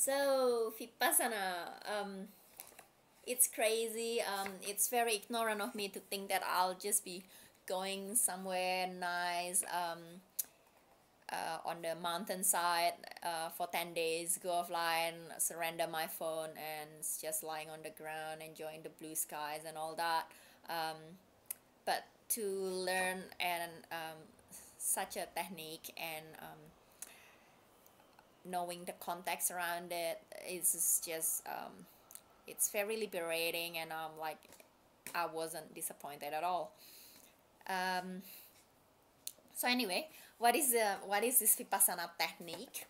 So Vipassana, um, it's crazy. Um, it's very ignorant of me to think that I'll just be going somewhere nice. Um, uh, on the mountainside uh, for 10 days, go offline, surrender my phone, and just lying on the ground, enjoying the blue skies and all that. Um, but to learn and um, such a technique and um, knowing the context around it is just um, it's very liberating and I'm like I wasn't disappointed at all. Um, so anyway, what is the what is this vipassana technique?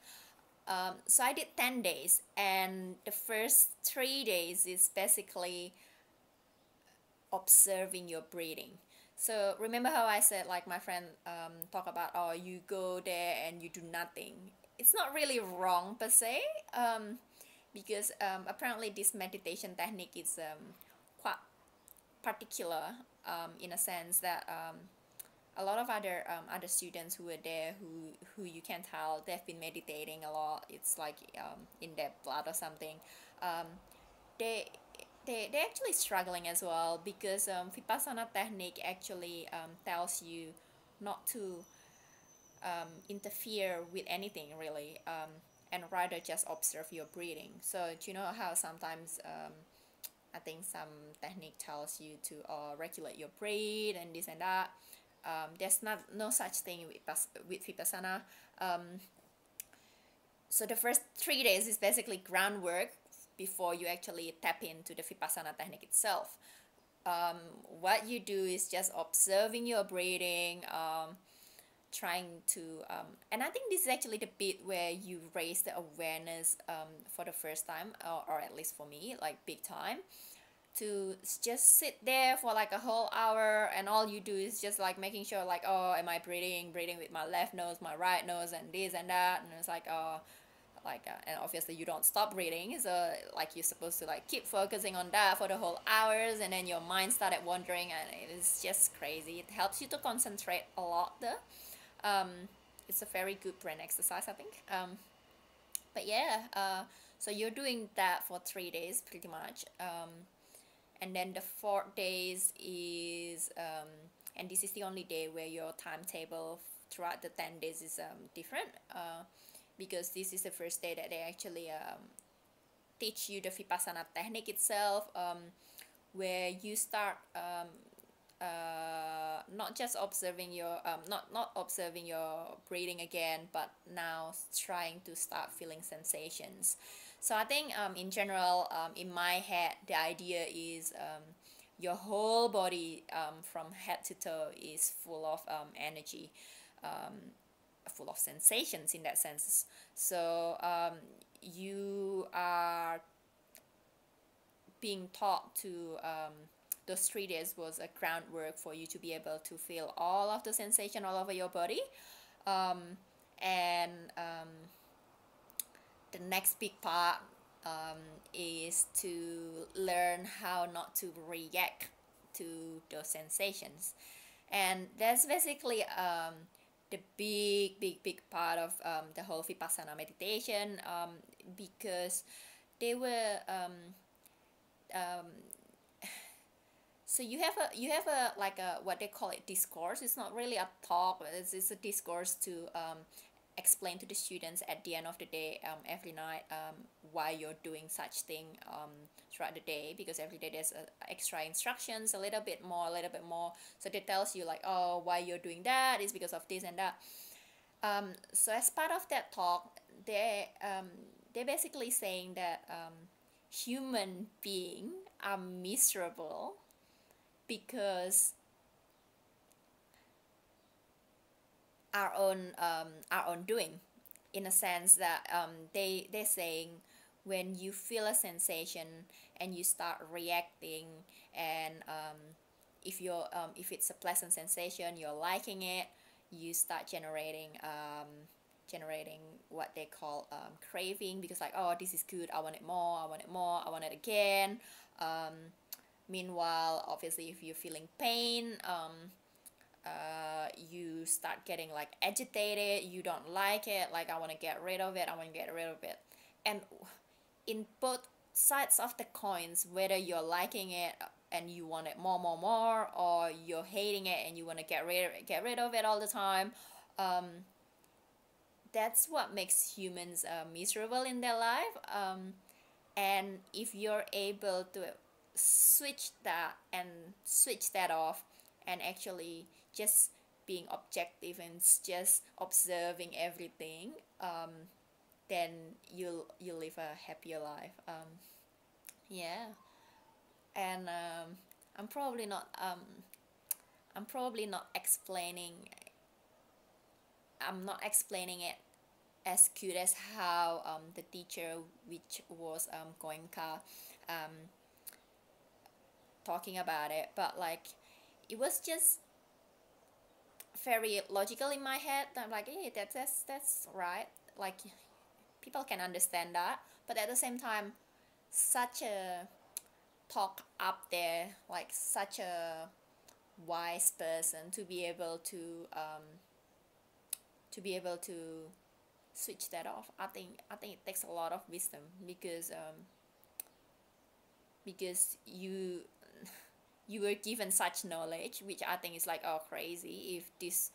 Um, so I did ten days, and the first three days is basically observing your breathing. So remember how I said like my friend um, talk about oh you go there and you do nothing. It's not really wrong per se, um, because um, apparently this meditation technique is um, quite particular um, in a sense that um, a lot of other um, other students who were there who who you can tell they've been meditating a lot it's like um, in their blood or something um, they they they're actually struggling as well because um, vipassana technique actually um, tells you not to um, interfere with anything really um, and rather just observe your breathing. So do you know how sometimes um, I think some technique tells you to uh, regulate your breath and this and that? Um, there's not no such thing with, with vipassana. Um, so the first three days is basically groundwork before you actually tap into the vipassana technique itself. Um, what you do is just observing your breathing um, trying to um, and i think this is actually the bit where you raise the awareness um, for the first time or, or at least for me like big time. To just sit there for like a whole hour and all you do is just like making sure like oh am I breathing breathing with my left nose my right nose and this and that. And it's like oh like uh, and obviously you don't stop breathing so like you're supposed to like keep focusing on that for the whole hours and then your mind started wandering and it's just crazy. It helps you to concentrate a lot though um, it's a very good brain exercise I think. Um, but yeah uh, so you're doing that for three days pretty much. Um, and then the fourth days is um, and this is the only day where your timetable throughout the 10 days is um, different uh, because this is the first day that they actually um, teach you the vipassana technique itself um, where you start um, uh, not just observing your um, not not observing your breathing again but now trying to start feeling sensations. So I think um, in general um, in my head the idea is um, your whole body um, from head to toe is full of um, energy um, full of sensations in that sense. So um, you are being taught to um, those three days was a groundwork for you to be able to feel all of the sensation all over your body. Um, and um, the next big part um, is to learn how not to react to those sensations. And that's basically um, the big big big part of um, the whole vipassana meditation um, because they were um, um, so you have a you have a like a what they call it discourse. It's not really a talk it's, it's a discourse to um, explain to the students at the end of the day um, every night um, why you're doing such thing um, throughout the day because every day there's a, extra instructions a little bit more a little bit more. So they tells you like oh why you're doing that is because of this and that. Um, so as part of that talk they um, they're basically saying that um, human being are miserable because our own um, our own doing in a sense that um, they they're saying when you feel a sensation and you start reacting and um, if you're um, if it's a pleasant sensation you're liking it you start generating um, generating what they call um, craving because like oh this is good. I want it more. I want it more. I want it again. Um, meanwhile obviously if you're feeling pain um, uh, you start getting like agitated you don't like it like i want to get rid of it i want to get rid of it. And in both sides of the coins whether you're liking it and you want it more more more or you're hating it and you want to get rid get rid of it all the time um that's what makes humans uh, miserable in their life um and if you're able to switch that and switch that off and actually just being objective and just observing everything um then you'll you'll live a happier life um yeah. And um I'm probably not um I'm probably not explaining I'm not explaining it as good as how um the teacher which was um Goenka um talking about it but like it was just very logical in my head I'm like hey that's that's that's right. Like people can understand that but at the same time such a talk up there like such a wise person to be able to um to be able to switch that off I think I think it takes a lot of wisdom because um because you you were given such knowledge which I think is like oh crazy if this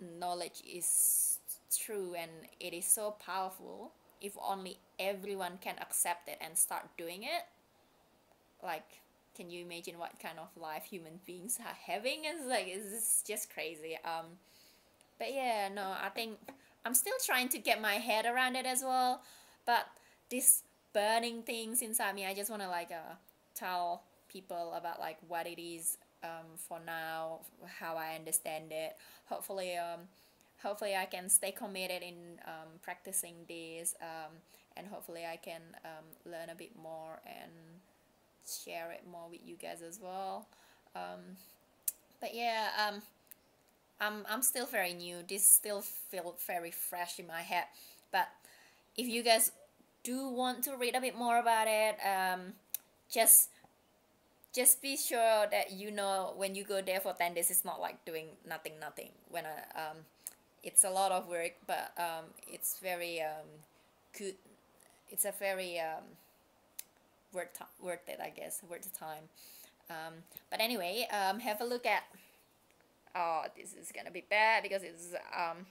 knowledge is true and it is so powerful if only everyone can accept it and start doing it. Like can you imagine what kind of life human beings are having? It's like it's just crazy. Um but yeah no I think I'm still trying to get my head around it as well but this burning things inside me I just want to like uh tell people about like what it is um for now how I understand it. Hopefully um hopefully I can stay committed in um practicing this um and hopefully I can um learn a bit more and share it more with you guys as well. Um but yeah um I'm I'm still very new. This still feel very fresh in my head. But if you guys do want to read a bit more about it um just just be sure that you know when you go there for 10 days it's not like doing nothing nothing. When I um it's a lot of work but um it's very um good it's a very um worth worth it I guess worth the time. Um but anyway um have a look at oh this is gonna be bad because it's um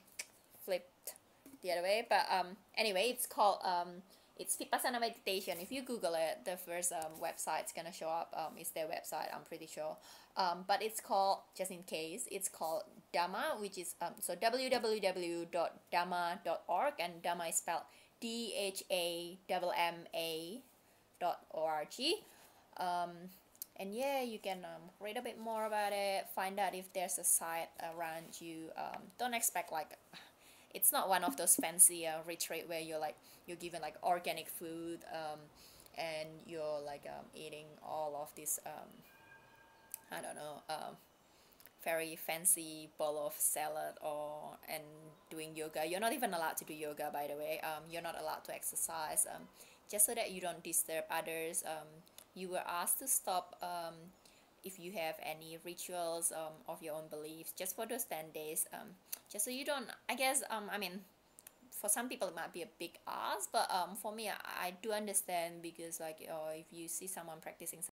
flipped the other way but um anyway it's called um it's Vipassana meditation. If you google it the first um website's gonna show up um it's their website I'm pretty sure. Um but it's called just in case it's called Dhamma which is um so www dot dhamma dot org and Dhamma is spelled D H A M M A dot org. Um and yeah you can um read a bit more about it find out if there's a site around you. Um don't expect like it's not one of those fancy uh, retreat where you're like you're given like organic food um and you're like um eating all of this um I don't know um very fancy bowl of salad or and doing yoga. You're not even allowed to do yoga by the way. Um you're not allowed to exercise um just so that you don't disturb others. Um you were asked to stop um if you have any rituals um of your own beliefs just for those 10 days um just so you don't I guess um I mean for some people it might be a big ask but um for me I, I do understand because like uh, if you see someone practicing